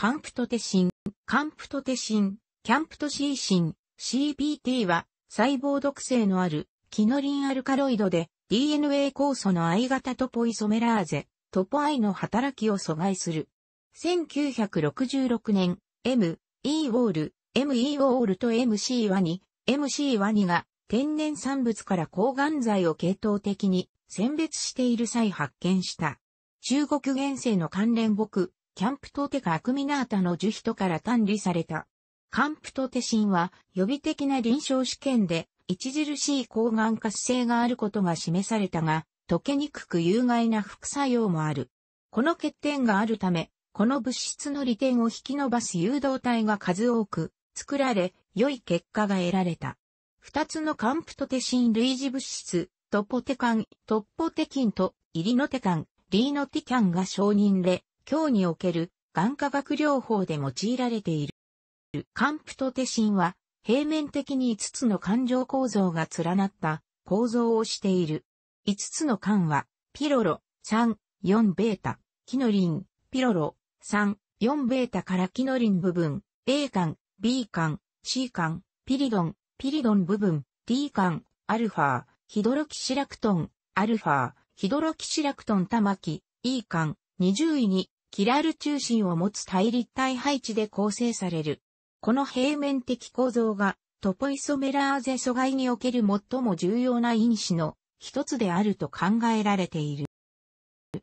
カンプトテシン、カンプトテシン、キャンプトシーシン、CPT は細胞毒性のあるキノリンアルカロイドで DNA 酵素の I 型トポイソメラーゼ、トポ I の働きを阻害する。1966年、M、E ウォール、M、E ウォールと MC ワニ、MC ワニが天然産物から抗がん剤を系統的に選別している際発見した。中国原生の関連木、キャンプトテカアクミナータの樹皮とから単理された。カンプトテシンは予備的な臨床試験で著しい抗がん活性があることが示されたが、溶けにくく有害な副作用もある。この欠点があるため、この物質の利点を引き伸ばす誘導体が数多く作られ、良い結果が得られた。二つのカンプトテシン類似物質、トポテカン、トッポテキンとイリノテカン、リーノティキャンが承認で、今日における眼科学療法で用いられている。カンプトテシンは平面的に5つの環状構造が連なった構造をしている。5つの環は、ピロロ、3、4ベータ、キノリン、ピロロ、3、4ベータからキノリン部分、A 環、B 環、C 環、ピリドン、ピリドン部分、D 環、アルファ、ヒドロキシラクトン、アルファ、ヒドロキシラクトン玉木、E 環、20位に、キラル中心を持つ対立体配置で構成される。この平面的構造が、トポイソメラーゼ阻害における最も重要な因子の一つであると考えられている。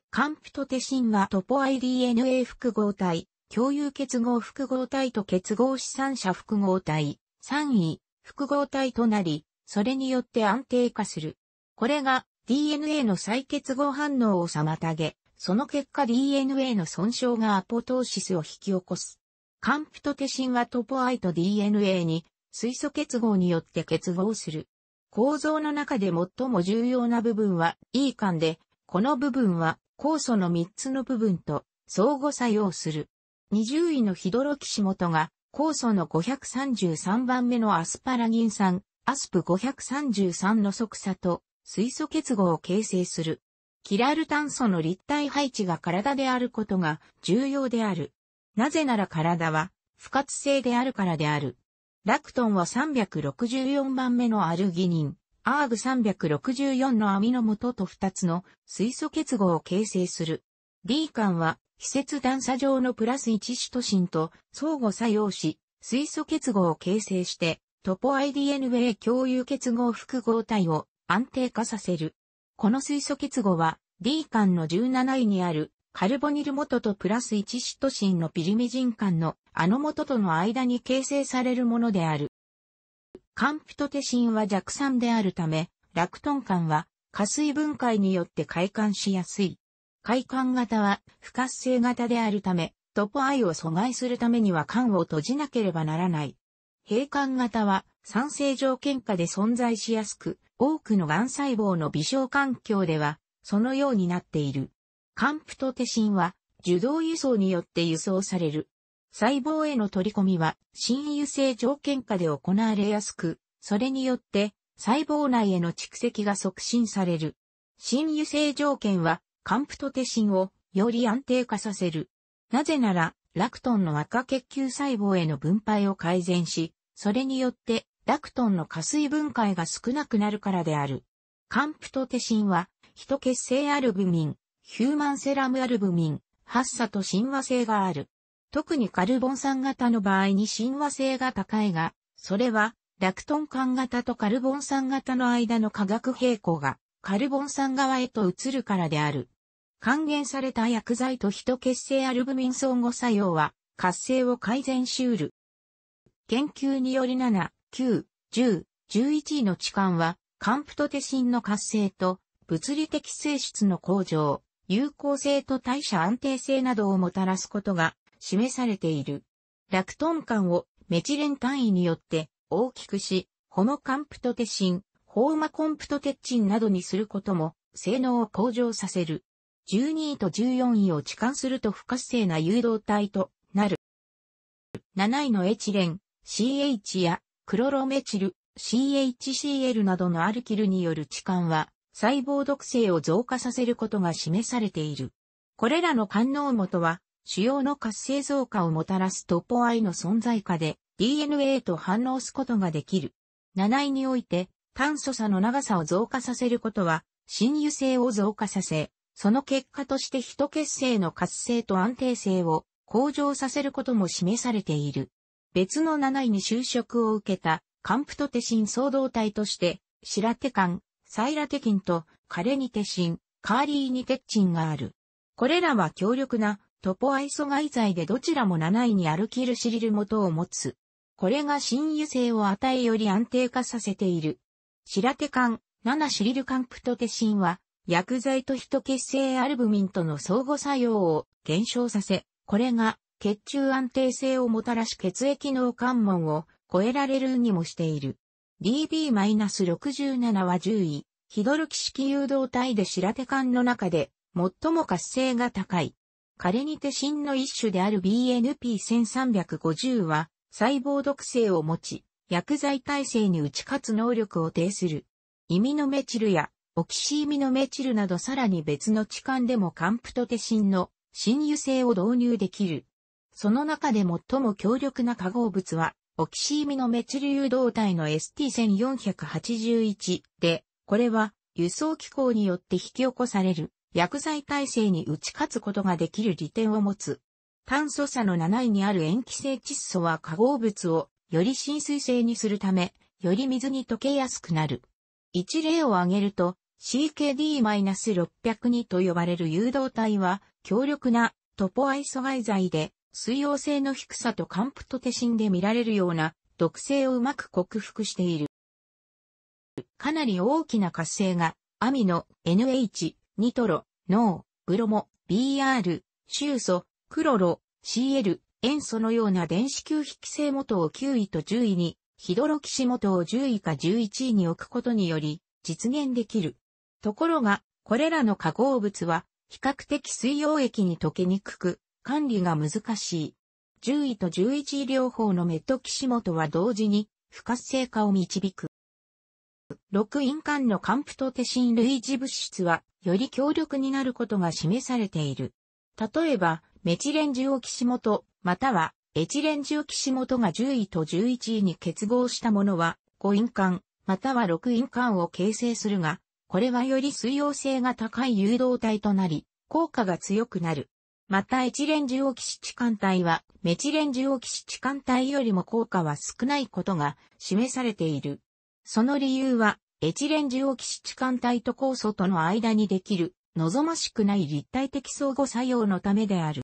カンプトテシンはトポ IDNA 複合体、共有結合複合体と結合資産者複合体、3位、複合体となり、それによって安定化する。これが DNA の再結合反応を妨げ、その結果 DNA の損傷がアポトーシスを引き起こす。カンプトテシンはトポアイと DNA に水素結合によって結合する。構造の中で最も重要な部分は E 間で、この部分は酵素の3つの部分と相互作用する。20位のヒドロキシモトが酵素の533番目のアスパラギン酸、アスプ533の即差と水素結合を形成する。キラル炭素の立体配置が体であることが重要である。なぜなら体は不活性であるからである。ラクトンは364番目のアルギニン、アーグ364のアミノ元と2つの水素結合を形成する。D 間は非接段差上のプラス1シトシンと相互作用し、水素結合を形成して、トポ IDNA 共有結合複合体を安定化させる。この水素結合は D 間の17位にあるカルボニル元とプラス1シトシンのピリミジン間のあの元との間に形成されるものである。カンプトテシンは弱酸であるため、ラクトン間は加水分解によって開管しやすい。開管型は不活性型であるため、トポアイを阻害するためには管を閉じなければならない。閉管型は酸性条件下で存在しやすく、多くの癌細胞の微小環境では、そのようになっている。カンプトテシンは受動輸送によって輸送される。細胞への取り込みは新油性条件下で行われやすく、それによって細胞内への蓄積が促進される。新油性条件はカンプトテシンをより安定化させる。なぜなら、ラクトンの赤血球細胞への分配を改善し、それによってラクトンの加水分解が少なくなるからである。カンプトテシンは、ヒト血清アルブミン、ヒューマンセラムアルブミン、発作と親和性がある。特にカルボン酸型の場合に親和性が高いが、それは、ラクトン酸型とカルボン酸型の間の化学平衡が、カルボン酸側へと移るからである。還元された薬剤とヒト血清アルブミン相互作用は、活性を改善しうる。研究により7、9、10、11位の置換は、カンプトテシンの活性と物理的性質の向上、有効性と代謝安定性などをもたらすことが示されている。ラクトン間をメチレン単位によって大きくし、ホモカンプトテシン、ホーマコンプトテッチンなどにすることも性能を向上させる。12位と14位を置換すると不活性な誘導体となる。7位のエチレン、CH やクロロメチル、CHCl などのアルキルによる置換は細胞毒性を増加させることが示されている。これらの官能元は主要の活性増加をもたらすトポアイの存在下で DNA と反応すことができる。7位において炭素差の長さを増加させることは、親油性を増加させ、その結果として人血性の活性と安定性を向上させることも示されている。別の7位に就職を受けたカンプトテシン総動体として、シラテカン、サイラテキンとカレニテシン、カーリーニテッチンがある。これらは強力なトポアイソ外剤でどちらも7位にアルキルシリル元を持つ。これが親油性を与えより安定化させている。シラテカン、7シリルカンプトテシンは、薬剤とヒト血清アルブミンとの相互作用を減少させ、これが血中安定性をもたらし血液脳関門を超えられるにもしている。DB-67 は10位、ヒドルキ式誘導体でシラテカンの中で最も活性が高い。カレニテシンの一種である BNP1350 は細胞毒性を持ち、薬剤耐性に打ち勝つ能力を呈する。イミノメチルやオキシーミノメチルなどさらに別の置換でもカンプトテシンの親油性を導入できる。その中で最も強力な化合物は、オキシーミノメチル誘導体の ST1481 で、これは輸送機構によって引き起こされる薬剤耐性に打ち勝つことができる利点を持つ。炭素差の7位にある塩基性窒素は化合物をより浸水性にするため、より水に溶けやすくなる。一例を挙げると、CKD-602 と呼ばれる誘導体は、強力なトポアイソガイ剤で、水溶性の低さとカンプトテシンで見られるような毒性をうまく克服している。かなり大きな活性が、アミノ、NH、ニトロ、ノー、ブロモ、BR、シューソ、クロロ、CL、塩素のような電子球引性元を9位と10位に、ヒドロキシ元を10位か11位に置くことにより、実現できる。ところが、これらの化合物は、比較的水溶液に溶けにくく、管理が難しい。10位と11位両方のメットキシ元は同時に、不活性化を導く。6印間のカンプトテシン類似物質は、より強力になることが示されている。例えば、メチレンジオキシ元、または、エチレンジオキシ元が10位と11位に結合したものは、5印間、または6印間を形成するが、これはより水溶性が高い誘導体となり、効果が強くなる。またエチレンジオキシチカン体は、メチレンジオキシチカン体よりも効果は少ないことが示されている。その理由は、エチレンジオキシチカン体と酵素との間にできる、望ましくない立体的相互作用のためである。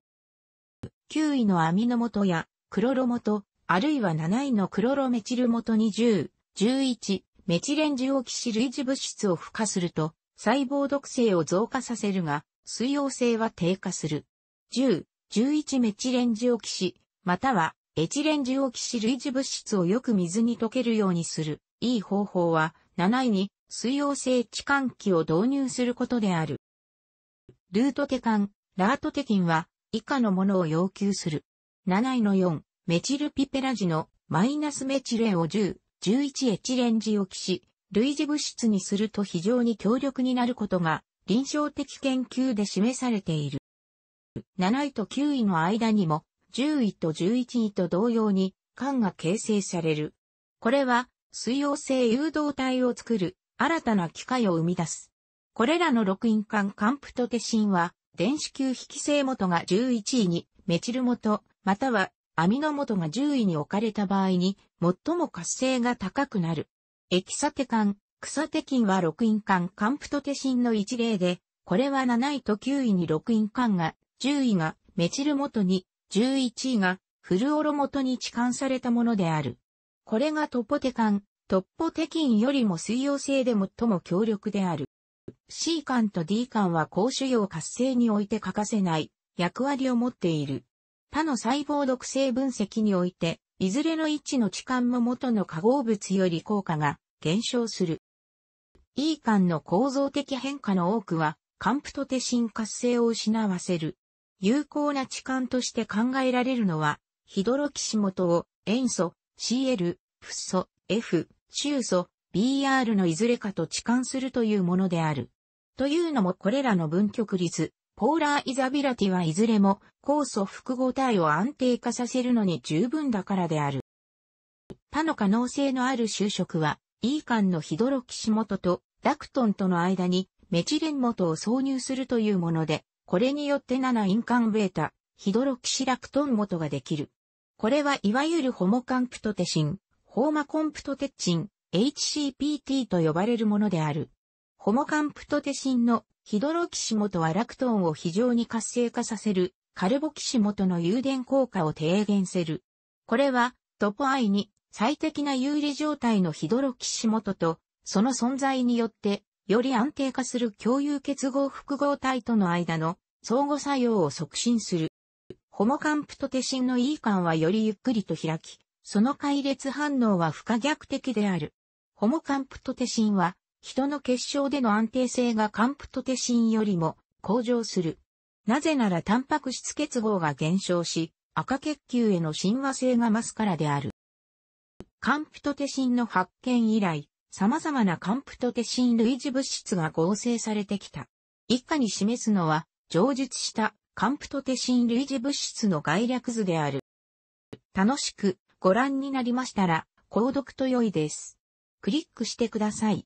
9位のアミノ元やクロロ元、あるいは7位のクロロメチル元に10、11、メチレンジオキシ類似物質を付加すると、細胞毒性を増加させるが、水溶性は低下する。10、11メチレンジオキシ、またはエチレンジオキシ類似物質をよく水に溶けるようにする。いい方法は、7位に水溶性置換機を導入することである。ルートテカン、ラートテキンは以下のものを要求する。7位の4、メチルピペラジのマイナスメチレンを10、11エチレンジオキシ、類似物質にすると非常に強力になることが臨床的研究で示されている。7位と9位の間にも10位と11位と同様に間が形成される。これは水溶性誘導体を作る新たな機械を生み出す。これらの6因間カンプトテシンは、電子球引き性元が11位に、メチル元、またはアミノ元が10位に置かれた場合に、最も活性が高くなる。エキサテカン、草テキンは6因間カンプトテシンの一例で、これは7位と9位に6因間が、10位がメチル元に、11位がフルオロ元に置換されたものである。これがトポテカン、トッポテキンよりも水溶性で最も強力である。C 管と D 管は高腫瘍活性において欠かせない役割を持っている。他の細胞毒性分析において、いずれの位置の置換も元の化合物より効果が減少する。E 管の構造的変化の多くは、カンプトテシン活性を失わせる。有効な置換として考えられるのは、ヒドロキシ元を塩素、CL、フッ素、F、シュー素、BR のいずれかと置換するというものである。というのもこれらの分極率、ポーラーイザビラティはいずれも酵素複合体を安定化させるのに十分だからである。他の可能性のある就職は、イーカンのヒドロキシ元とラクトンとの間にメチレン元を挿入するというもので、これによって7インカンベータ、ヒドロキシラクトン元ができる。これはいわゆるホモカンプトテシン、ホーマコンプトテッチン、HCPT と呼ばれるものである。ホモカンプトテシンのヒドロキシモトはラクトンを非常に活性化させるカルボキシモトの誘電効果を低減する。これはトポアイに最適な有利状態のヒドロキシモトとその存在によってより安定化する共有結合複合体との間の相互作用を促進する。ホモカンプトテシンの E 間はよりゆっくりと開き、その解列反応は不可逆的である。ホモカンプトテシンは人の結晶での安定性がカンプトテシンよりも向上する。なぜならタンパク質結合が減少し、赤血球への親和性が増すからである。カンプトテシンの発見以来、様々なカンプトテシン類似物質が合成されてきた。以下に示すのは、上述したカンプトテシン類似物質の概略図である。楽しくご覧になりましたら、購読と良いです。クリックしてください。